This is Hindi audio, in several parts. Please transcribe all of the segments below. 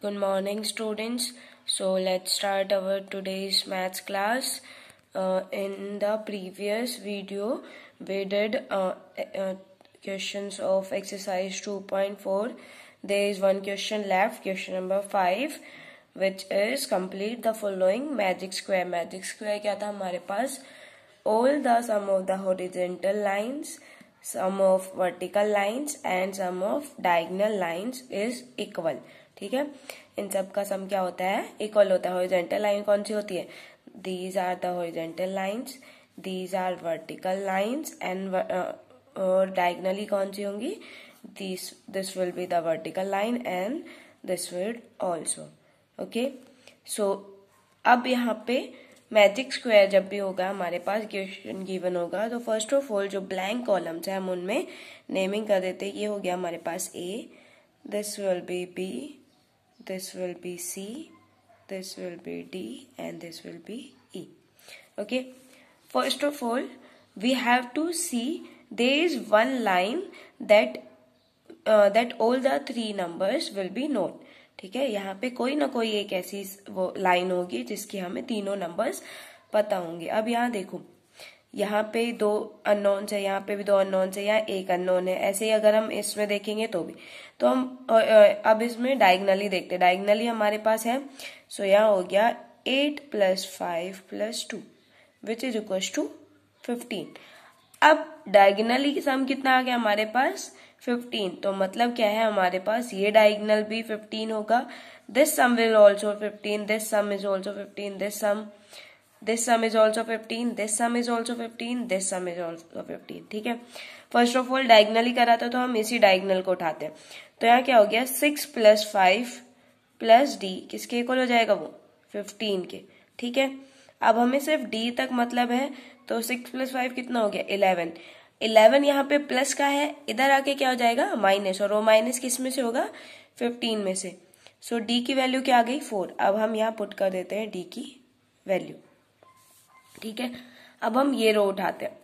Good morning, students. So let's start our today's maths class. Uh, in the previous video, we did uh, uh, questions of exercise 2.4. There is one question left, question number 5, which is complete the following magic square. Magic square क्या था हमारे पास all the sum of the horizontal lines sum of vertical lines and sum of diagonal lines is equal ठीक है? इन सब का सम क्या होता है? इक्वल होता है हॉरिजेंटल लाइन कौन सी होती है? These are the horizontal lines these are vertical lines and और डायगनली कौन सी होंगी? This this will be the vertical line and this will also okay so अब यहाँ पे मैजिक स्क्वायर जब भी होगा, हमारे पास क्वेश्चन गिवन होगा तो फ़र्स्ट ऑफ़ ऑल जो ब्लैंक कॉलम्स है हम उनमें नेमिंग कर देते ये हो गया हमारे पास A this will be B this will be C, this will be D and this will be E. Okay. First of all, we have to see there is one line that uh, that all the three numbers will be known. ठीक है यहाँ पे कोई ना कोई एक ऐसी वो लाइन होगी जिसकी हमें तीनों नंबर्स पता होंगे अब यहाँ देखो यहाँ पे दो अननोन्स है, यहाँ पे भी दो अननोन्स है यहाँ एक अननोन है। ऐसे ही अगर हम इसमें देखेंगे तो भी। तो हम अब इसमें डायगनली देखते हैं। डायगनली हमारे पास है सो यहाँ हो गया eight plus five plus two which is equal to fifteen अब डायगनली सम कितना आ गया हमारे पास? फिफ्टीन तो मतलब क्या है? हमारे पास ये डायगनल भी फिफ्टीन होगा। This sum will also fifteen this sum is also fifteen this sum this sum is also fifteen this sum is also fifteen this sum is also fifteen ठीक है? फ़र्स्ट ऑफ़ ऑल डायगनली कराता तो हम इसी डायगनल को उठाते हैं। तो यहाँ क्या हो गया? Six plus five plus D किसके इक्वल हो जाएगा वो? फिफ्टीन के ठीक है? अब हमें सिर्फ़ डी तक मतलब है तो सिक्स प्लस फाइव कितना हो गया? इलेवन इलेवन यहाँ पे प्लस का है इधर आके क्या हो जाएगा? माइनस और वो माइनस किसमें से होगा? फिफ्टीन में से। सो so, डी की वैल्यू क्या आ गई? फोर अब हम यहाँ पुट कर देते हैं डी की वैल्यू ठीक है? अब हम ये रो उठाते हैं।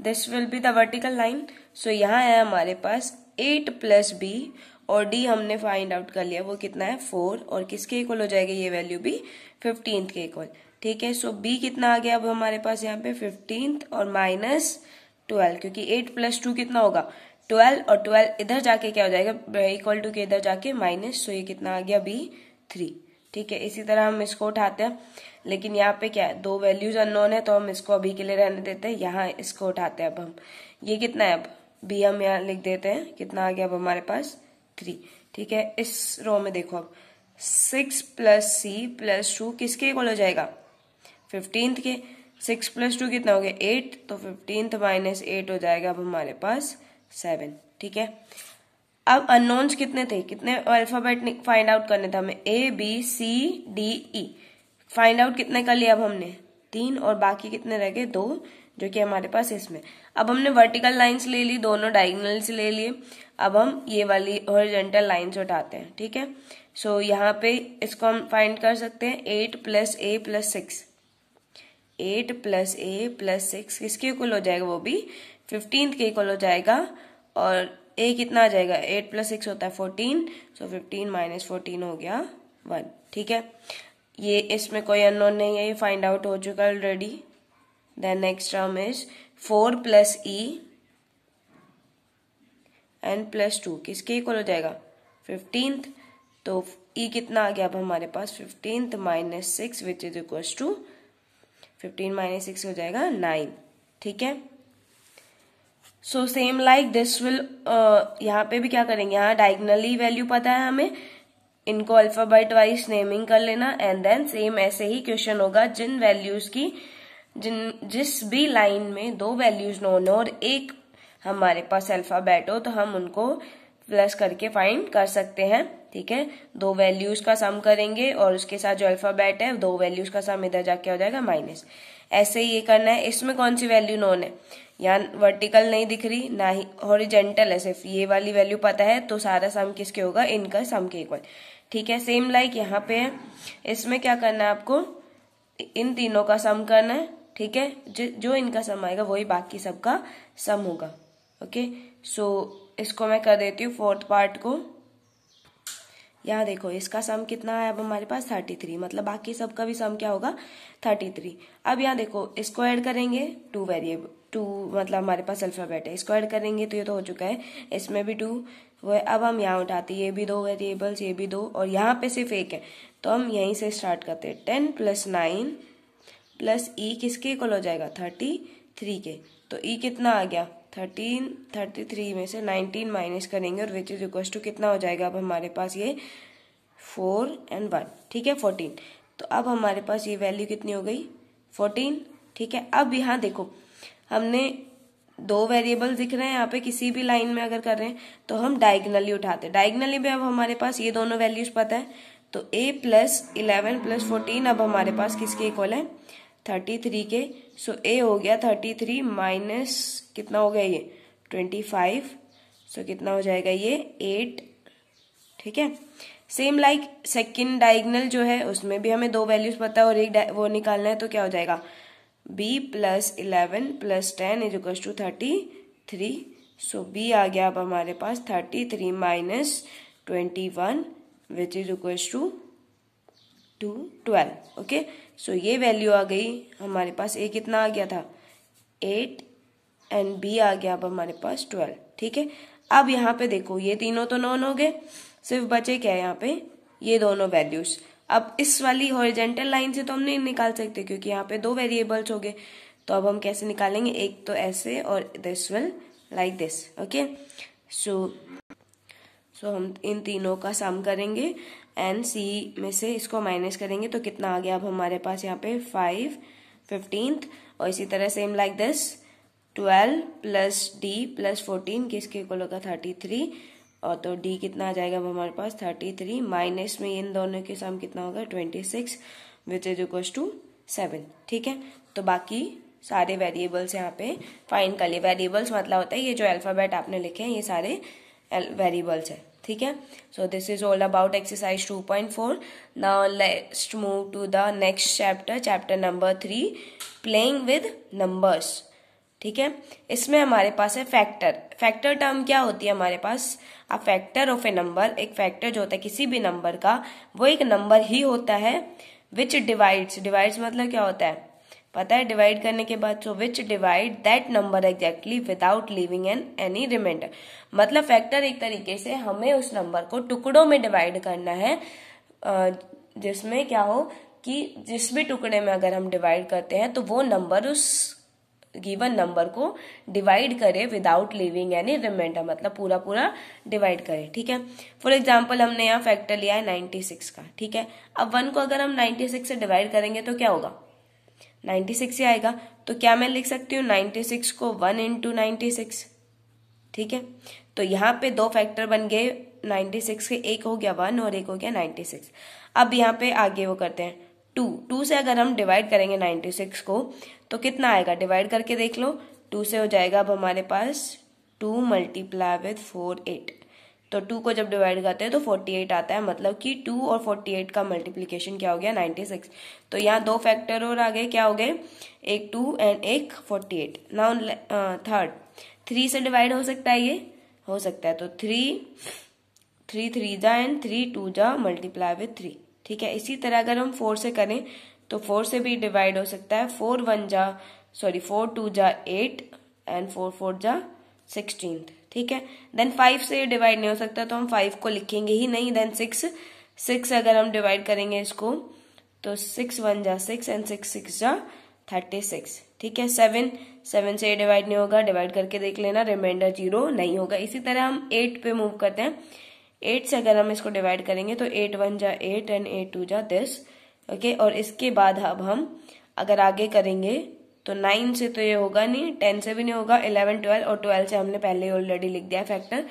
This will be the vertical line so यहाँ है हमारे पास एट प्लस बी और डी हमने फाइंड आउट कर लिया। वो कितना है? फोर और किसके इक्वल हो जाएगा? ये वैल्यू भी फिफ्टींथ के इक्वल ठीक है? सो बी कितना आ गया अब हमारे पास यहाँ पे? फिफ्टींथ और माइनस ट्वेल्व क्योंकि एट प्लस टू कितना होगा? ट्वेल्व और ट्वेल्व इधर जाके क्या हो जाएगा? इक्वल टू के इधर जाके माइनस सो ये कितना आ गया? बी थ्री ठीक है, इसी तरह हम इसको उठाते हैं। लेकिन यहाँ पे क्या है, दो वैल्यूज़ अननोन है तो हम इसको अभी के लिए रहने देते हैं। यहाँ इसको उठाते हैं अब हम। ये कितना है अब? बी हम यहाँ लिख देते हैं। कितना आ गया अब हमारे पास? थ्री ठीक है, इस रो में देखो अब। Six plus C plus two किसके इक्वल हो जाएगा? फिफ्टींथ के। सिक्स प्लस टू कितना हो गया? एट तो फिफ्टींथ माइनस एट हो जाएगा अब हमारे पास सेवन ठीक है? अब अननोन्स कितने थे? कितने अल्फ़ाबेट फाइंड आउट करने थे हमें? A B C D E find out कितने कर लिया अब हमने? तीन और बाकी कितने रह गए? दो जो कि हमारे पास इसमें। अब हमने वर्टिकल लाइंस ले ली दोनों डायगनल्स ले लिए। अब हम ये वाली हॉरिजेंटल लाइंस उठाते हैं ठीक है? सो so, यहाँ पे इसको हम फाइंड कर सकते हैं। Eight plus A plus six eight plus A plus six किसके इक्वल हो जाएगा? वो भी फिफ्टींथ के इक्वल हो जाएगा। और ए कितना आ जाएगा? एट प्लस सिक्स होता है fourteen so fifteen minus fourteen हो गया वन ठीक है? ये इसमें कोई अननोन नहीं है, ये फाइंड आउट हो चुका है already then next term is four plus E and plus two किसके इक्वल हो जाएगा? फिफ्टींथ तो ई e कितना आ गया अब हमारे पास? Fifteenth minus six which is equal to fifteen minus six हो जाएगा नाइन ठीक है? So same like this will यहाँ पे भी क्या करेंगे? यहाँ डायगनली वैल्यू पता है हमें। इनको अल्फ़ाबेट वाइज नेमिंग कर लेना एंड देन सेम ऐसे ही क्वेश्चन होगा जिन वैल्यूज़ की, जिन, जिस भी लाइन में दो वैल्यूज़ नोन हो और एक हमारे पास अल्फ़ाबेट हो तो हम उनको प्लस करके फाइंड कर सकते हैं। ठीक है? दो वैल्यूज़ का सम करेंगे और उसके साथ जो अल्फ़ाबेट है, दो वैल्यूज़ का सम इधर जाके हो जाएगा माइनस ऐसे ही ये करना है। इसमें कौन सी वैल्यू नोन है? यहाँ वर्टिकल नहीं दिख रही ना ही हॉरिजेंटल है सिर्फ़। ये वाली वैल्यू पता है तो सारा सम किसके होगा? इनका सम के इक्वल ठीक है सेम लाइक यहाँ पे है। इसमें क्या करना है आपको? इन तीनों का सम करना है ठीक है? जो इनका सम आएगा वही बाकी सबका सम होगा। ओके सो so, इसको मैं कर देती हूँ फोर्थ पार्ट को। यहाँ देखो इसका सम कितना है अब हमारे पास? थर्टी थ्री मतलब बाकी सबका भी सम क्या होगा? थर्टी थ्री अब यहाँ देखो इसको ऐड करेंगे टू वेरिएबल टू मतलब हमारे पास अल्फ़ाबेट है। इसको ऐड करेंगे तो ये तो हो चुका है। इसमें भी टू वो है। अब हम यहाँ उठाते ये भी दो वेरिएबल्स ये भी दो। और यहाँ पे सिर्फ़ एक है। तो हम यहीं से स्टार्ट करते हैं। Ten plus nine plus E किसके इक्वल हो जाएगा? थर्टी थ्री के। तो ई e कितना आ गया? थर्टीन थर्टी थ्री में से नाइनटीन माइनस करेंगे और विच इज़ इक्वल टू कितना हो जाएगा? अब हमारे पास ये फोर एंड वन ठीक है? फोर्टीन तो अब हमारे पास ये वैल्यू कितनी हो गई? फोर्टीन ठीक है? अब यहाँ देखो। हमने दो वेरिएबल दिख रहे हैं, यहाँ पे किसी भी लाइन में अगर कर रहे हैं तो हम डायगनली उठाते हैं। डायगनली में अब हमारे पास ये दोनों वैल्यूज़ पता है तो a plus eleven plus fourteen अब हमारे पास किसके इक्वल है? थर्टी थ्री के। सो so ए हो गया थर्टी थ्री माइनस कितना हो गया ये? ट्वेंटी फाइव सो कितना हो जाएगा ये? एट ठीक है? सेम लाइक सेकेंड डायगनल जो है, उसमें भी हमें दो वैल्यूज़ पता है और एक वो निकालना है तो क्या हो जाएगा? B plus eleven plus ten is equal to thirty three so B आ गया अब हमारे पास thirty three minus twenty one which is equal to two twelve okay so ये वैल्यू आ गई। हमारे पास ए कितना आ गया था? एट एंड बी आ गया अब हमारे पास ट्वेल्व ठीक है? अब यहाँ पे देखो, ये तीनों तो नॉन हो गए। सिर्फ़ बचे क्या है यहाँ पे? ये दोनों वैल्यूज़ अब इस वाली हॉरिजेंटल लाइन से तो हम नहीं निकाल सकते, क्योंकि यहाँ पे दो वेरिएबल्स हो गए। तो अब हम कैसे निकालेंगे? एक तो ऐसे और this will like this okay so so हम इन तीनों का सम करेंगे एन सी में से इसको माइनस करेंगे तो कितना आ गया? अब हमारे पास यहाँ पे फाइव फिफ्टींथ और इसी तरह same like this twelve plus D plus fourteen किसके इक्वल होगा? थर्टी थ्री और तो डी कितना आ जाएगा हमारे पास? थर्टी थ्री माइनस में इन दोनों के सम कितना होगा? Twenty six which is equal to seven ठीक है? तो बाकी सारे वेरिएबल्स यहाँ पे फाइन कर लिए। वेरिएबल्स मतलब होता है ये जो अल्फ़ाबेट आपने लिखे हैं, ये सारे वेरिएबल्स है। ठीक है? So this is all about exercise 2.4 now let's move to the next chapter chapter number three playing with numbers ठीक है? इसमें हमारे पास है फैक्टर फैक्टर टर्म क्या होती है हमारे पास? A factor of a number एक फैक्टर जो होता है किसी भी नंबर का, वो एक नंबर ही होता है विच डिवाइड्स डिवाइड्स मतलब क्या होता है? पता है डिवाइड करने के बाद so which divide that number exactly without leaving an any remainder मतलब फैक्टर एक तरीके से हमें उस नंबर को टुकड़ों में डिवाइड करना है जिसमें क्या हो कि जिस भी टुकड़े में अगर हम डिवाइड करते हैं तो वो नंबर उस गिवन नंबर को डिवाइड करे विदाउट लिविंग एनी रिमाइंडर मतलब पूरा पूरा डिवाइड करे, ठीक है? फॉर एग्ज़ाम्पल हमने यहाँ फैक्टर लिया है 96 का, ठीक है? अब वन को अगर हम 96 से डिवाइड करेंगे तो क्या होगा? 96 ही आएगा तो क्या मैं लिख सकती हूँ 96 को वन इंटू नाइन्टी सिक्स ठीक है? तो यहाँ पे दो फैक्टर बन गए 96 के एक हो गया वन और एक हो गया 96 अब यहाँ पे आगे वो करते हैं। टू टू से अगर हम डिवाइड करेंगे 96 को तो कितना आएगा? डिवाइड करके देख लो। टू से हो जाएगा अब हमारे पास two multiply with four eight तो टू को जब डिवाइड करते हैं तो फोर्टी एट आता है। मतलब कि टू और फोर्टी एट का मल्टीप्लीकेशन क्या हो गया? नाइन्टी सिक्स तो यहाँ दो फैक्टर और आ गए क्या हो गए? एक टू एंड एक forty eight now third three से डिवाइड हो सकता है ये? हो सकता है। तो थ्री थ्री थ्री जा एंड थ्री टू जा मल्टीप्लाई विथ थ्री ठीक है? इसी तरह अगर हम फोर से करें तो फोर से भी डिवाइड हो सकता है। फोर वन जा सॉरी फोर टू जा एट एंड फोर फोर जा सिक्सटीन ठीक है? देन फाइव से डिवाइड नहीं हो सकता तो हम फाइव को लिखेंगे ही नहीं। देन सिक्स सिक्स अगर हम डिवाइड करेंगे इसको तो सिक्स वन जा सिक्स एंड सिक्स सिक्स जा थर्टी सिक्स ठीक है? सेवन सेवन से डिवाइड नहीं होगा। डिवाइड करके देख लेना रिमाइंडर ज़ीरो नहीं होगा। इसी तरह हम एट पे मूव करते हैं। एट से अगर हम इसको डिवाइड करेंगे तो एट वन जा एट एंड एट टू जा दिस ओके और इसके बाद अब हम अगर आगे करेंगे तो नाइन से तो ये होगा नहीं टेन से भी नहीं होगा इलेवन ट्वेल्व और ट्वेल्व से हमने पहले ही ऑलरेडी लिख दिया फैक्टर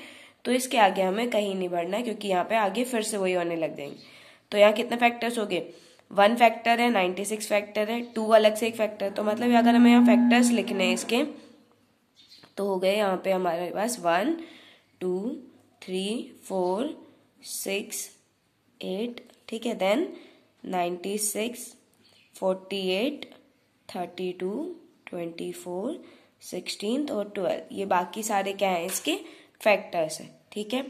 तो इसके आगे हमें कहीं नहीं बढ़ना क्योंकि यहाँ पे आगे फिर से वही होने लग जाएँगे। तो यहाँ कितने फैक्टर्स हो गए? वन फैक्टर है नाइन्टी सिक्स फैक्टर है टू अलग से एक फैक्टर तो मतलब अगर हमें यहाँ फैक्टर्स लिखने हैं इसके तो हो गए यहाँ पे हमारे पास one two three, four, six, eight, ठीक है then ninety six, forty eight, thirty two, twenty four, sixteen और ट्वेल्व। ये बाकी सारे क्या हैं इसके? फैक्टर्स हैं, ठीक है?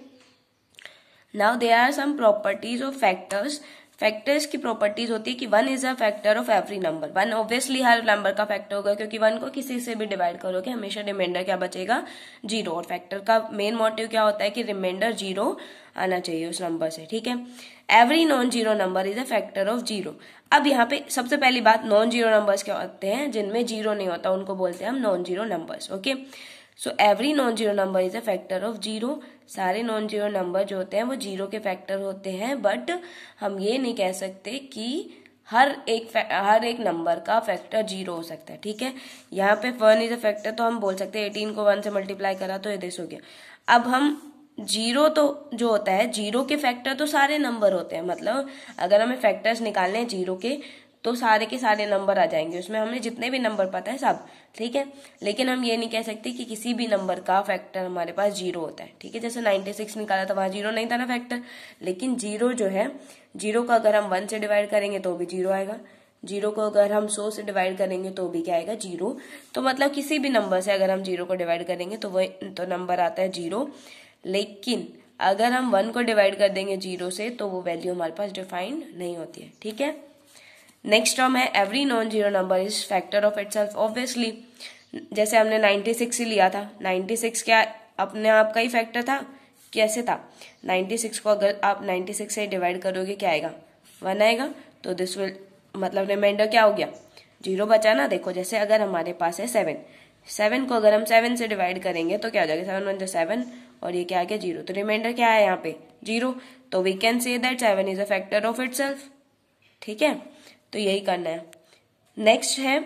Now there are some properties of factors factors की प्रॉपर्टीज़ होती है कि one is a factor of every number one obviously her number का फैक्टर होगा क्योंकि वन को किसी से भी डिवाइड करोगे हमेशा रिमाइंडर क्या बचेगा? ज़ीरो और फैक्टर का मेन मोटिव क्या होता है कि रिमाइंडर ज़ीरो आना चाहिए उस नंबर से, ठीक है? Every non zero number is a factor of zero अब यहाँ पे सबसे पहली बात नॉन ज़ीरो नंबर्स क्या होते हैं? जिनमें ज़ीरो नहीं होता, उनको बोलते हैं हम non zero numbers okay so every non zero number is a factor of zero सारे नॉन ज़ीरो नंबर जो होते हैं, वो ज़ीरो के फैक्टर होते हैं बट हम ये नहीं कह सकते कि हर एक हर एक नंबर का फैक्टर ज़ीरो हो सकता है, ठीक है? यहाँ पे वन इज़ अ फैक्टर तो हम बोल सकते हैं एटीन को वन से मल्टीप्लाई करा तो ये दिस हो गया। अब हम ज़ीरो तो जो होता है ज़ीरो के फैक्टर तो सारे नंबर होते हैं मतलब अगर हमें फैक्टर्स निकालने हैं ज़ीरो के तो सारे के सारे नंबर आ जाएँगे। उसमें हमें जितने भी नंबर पता है सब, ठीक है? लेकिन हम ये नहीं कह सकते कि किसी भी नंबर का फैक्टर हमारे पास ज़ीरो होता है, ठीक है? जैसे 96 निकाला था, वहाँ ज़ीरो नहीं था ना फैक्टर लेकिन ज़ीरो जो है ज़ीरो को अगर हम वन से डिवाइड करेंगे तो भी ज़ीरो आएगा। ज़ीरो को अगर हम सौ से डिवाइड करेंगे तो भी क्या आएगा? ज़ीरो तो मतलब किसी भी नंबर से अगर हम ज़ीरो को डिवाइड करेंगे तो वही तो नंबर आता है ज़ीरो लेकिन अगर हम वन को डिवाइड कर देंगे ज़ीरो से तो वो वैल्यू हमारे पास डिफाइंड नहीं होती है, ठीक है? नेक्स्ट टर्म है every non zero number is factor of itself obviously जैसे हमने 96 ही लिया था। 96 क्या अपने आप का ही फैक्टर था? कैसे था? 96 को अगर आप 96 से डिवाइड करोगे, क्या आएगा? वन आएगा। तो दिस विल मतलब रिमाइंडर क्या हो गया? ज़ीरो बचा ना? देखो, जैसे अगर हमारे पास है सेवन सेवन को अगर हम सेवन से डिवाइड करेंगे तो क्या हो जाएगा? सेवन वन जो सेवन और ये क्या आ गया? ज़ीरो तो रिमाइंडर क्या है यहाँ पे? ज़ीरो तो we can say that seven is a factor of it ठीक है? तो यही करना है। नेक्स्ट है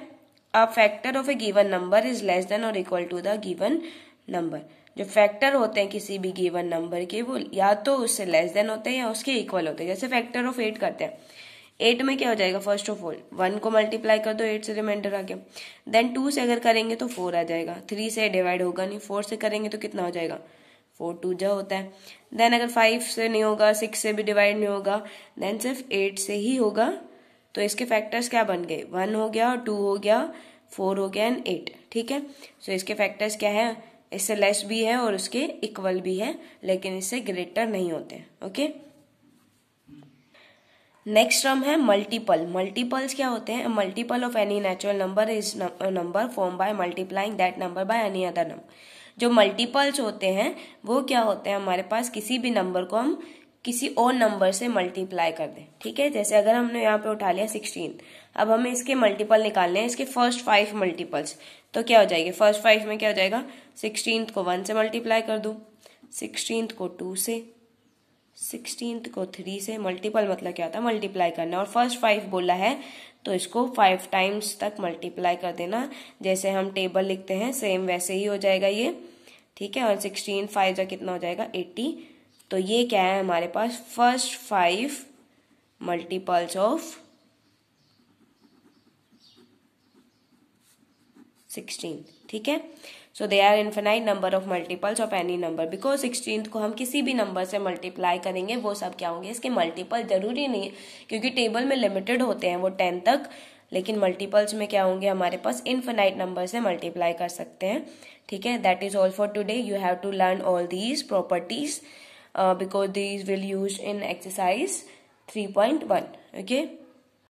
a factor of a given number is less than और equal to the given number जो फैक्टर होते हैं किसी भी गिवन नंबर के, वो या तो उससे लेस देन होते हैं या उसके इक्वल होते हैं। जैसे फैक्टर ऑफ़ एट करते हैं। एट में क्या हो जाएगा? फ़र्स्ट ऑफ़ ऑल वन को मल्टीप्लाई कर दो एट से रिमाइंडर आ गया देन टू से अगर करेंगे तो फोर आ जाएगा। थ्री से डिवाइड होगा नहीं फोर से करेंगे तो कितना हो जाएगा? फोर टू जा होता है। देन अगर फाइव से नहीं होगा सिक्स से भी डिवाइड नहीं होगा देन सिर्फ़ एट से ही होगा। तो इसके फैक्टर्स क्या बन गए? वन हो गया टू हो गया फोर हो गया एंड एट ठीक है? सो so, इसके फैक्टर्स क्या है? इससे लेस भी है और उसके इक्वल भी है लेकिन इससे ग्रेटर नहीं होते ओके नेक्स्ट टर्म है मल्टीपल मल्टीपल्स क्या होते हैं? Multiple of any natural number is number form by multiplying that number by any other number जो मल्टीपल्स होते हैं वो क्या होते हैं? हमारे पास किसी भी नंबर को हम किसी और नंबर से मल्टीप्लाई कर दें, ठीक है? जैसे अगर हमने यहाँ पे उठा लिया सिक्सटीन अब हमें इसके मल्टीपल निकालने हैं, इसके फ़र्स्ट फाइव मल्टीपल्स तो क्या हो जाएगी? फ़र्स्ट फाइव में क्या हो जाएगा? सिक्सटीन को वन से मल्टीप्लाई कर दू। सिक्सटीन को टू से सिक्सटीन को थ्री से मल्टीपल मतलब क्या होता है? मल्टीप्लाई करना। और फ़र्स्ट फाइव बोला है तो इसको फाइव टाइम्स तक मल्टीप्लाई कर देना। जैसे हम टेबल लिखते हैं सेम वैसे ही हो जाएगा ये, ठीक है? और सिक्सटीन फाइव का कितना हो जाएगा? एट्टी तो ये क्या है हमारे पास? First five multiples of sixteen ठीक है? So there are infinite number of multiples of any number because sixteen को हम किसी भी नंबर से मल्टीप्लाई करेंगे, वो सब क्या होंगे? इसके मल्टीपल ज़रूरी नहीं है, क्योंकि टेबल में लिमिटेड होते हैं वो टेन तक, लेकिन मल्टीपल्स में क्या होंगे? हमारे पास इन्फिनाइट नंबर से मल्टीप्लाई कर सकते हैं, ठीक है? That is all for today you have to learn all these properties uh, because these will use in exercise 3.1 okay